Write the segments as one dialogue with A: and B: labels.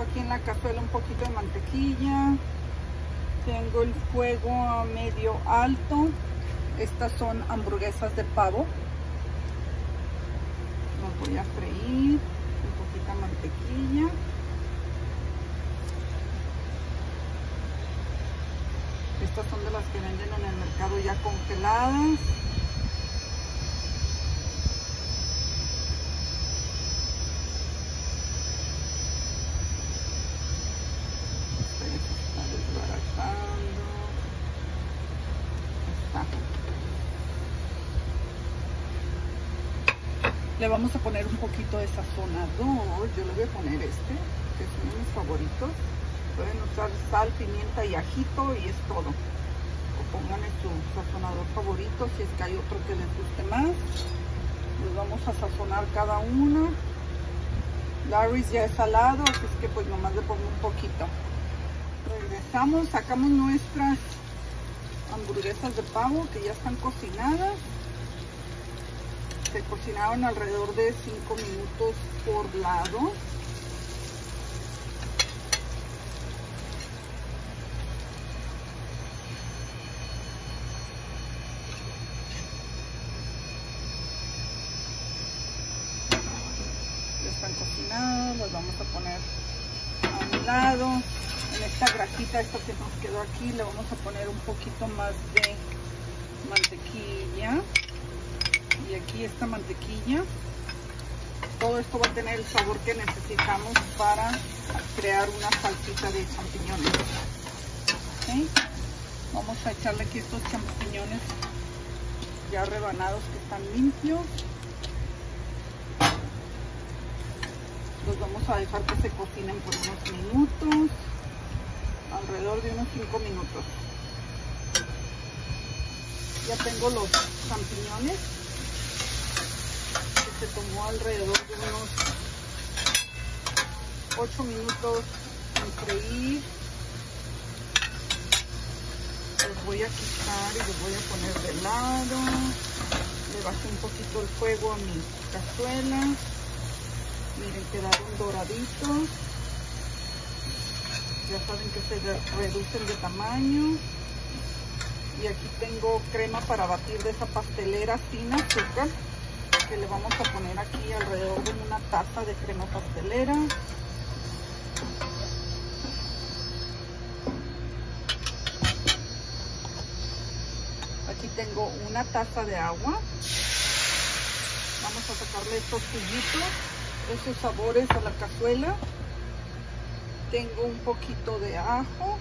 A: Aquí en la cazuela un poquito de mantequilla. Tengo el fuego a medio alto. Estas son hamburguesas de pavo. Las voy a freír. Un poquito de mantequilla. Estas son de las que venden en el mercado ya congeladas. Le vamos a poner un poquito de sazonador. Yo le voy a poner este, que es uno de mis favoritos. Pueden usar sal, pimienta y ajito y es todo. O pónganle su sazonador favorito si es que hay otro que les guste más. Les vamos a sazonar cada uno. Larry's ya es salado, así es que pues nomás le pongo un poquito. Regresamos, sacamos nuestras hamburguesas de pavo que ya están cocinadas se cocinaron alrededor de 5 minutos por lado. Están cocinadas, las vamos a poner a un lado. En esta grasita, esta que nos quedó aquí, le vamos a poner un poquito más de mantequilla y aquí esta mantequilla. Todo esto va a tener el sabor que necesitamos para crear una salsita de champiñones. Vamos a echarle aquí estos champiñones ya rebanados que están limpios. Los vamos a dejar que se cocinen por unos minutos alrededor de unos 5 minutos. Ya tengo los champiñones se tomó alrededor de unos 8 minutos en freír. Los voy a quitar y los voy a poner de lado. Le bajé un poquito el fuego a mi cazuela. Miren, quedaron doraditos. Ya saben que se reducen de tamaño. Y aquí tengo crema para batir de esa pastelera sin azúcar que le vamos a poner aquí alrededor de una taza de crema pastelera. Aquí tengo una taza de agua. Vamos a sacarle estos juguitos, esos sabores a la cazuela. Tengo un poquito de ajo,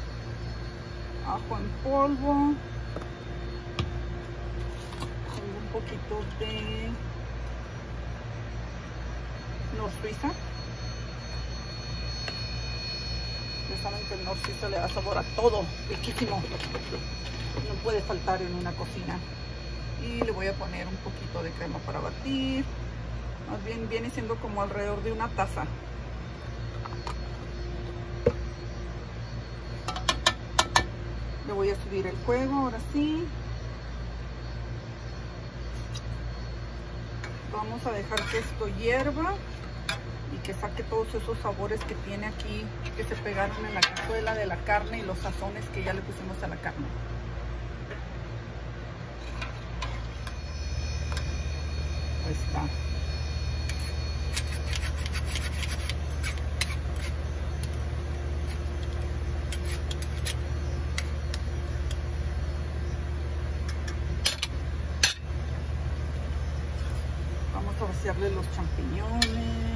A: ajo en polvo. Poquito de Nor Suiza. Ya saben que el Nor Suiza le da sabor a todo, riquísimo. No puede faltar en una cocina. Y le voy a poner un poquito de crema para batir. Más bien viene siendo como alrededor de una taza. Le voy a subir el fuego, ahora sí. Vamos a dejar que esto hierva y que saque todos esos sabores que tiene aquí, que se pegaron en la cazuela de la carne y los sazones que ya le pusimos a la carne. Ahí está. Vamos a vaciarle los champiñones.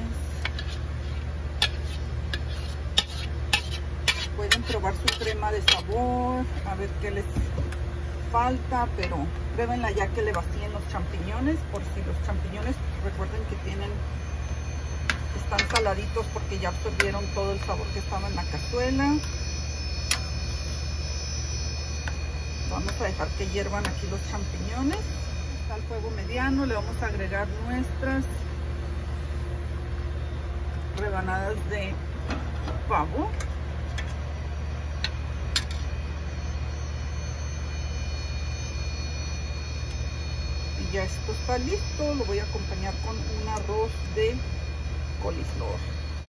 A: pueden probar su crema de sabor, a ver qué les falta, pero pruébenla ya que le vacíen los champiñones, por si los champiñones recuerden que tienen, están saladitos porque ya absorbieron todo el sabor que estaba en la cazuela. Vamos a dejar que hiervan aquí los champiñones. Está el fuego mediano, le vamos a agregar nuestras rebanadas de pavo. Ya esto está listo lo voy a acompañar con un arroz de coliflor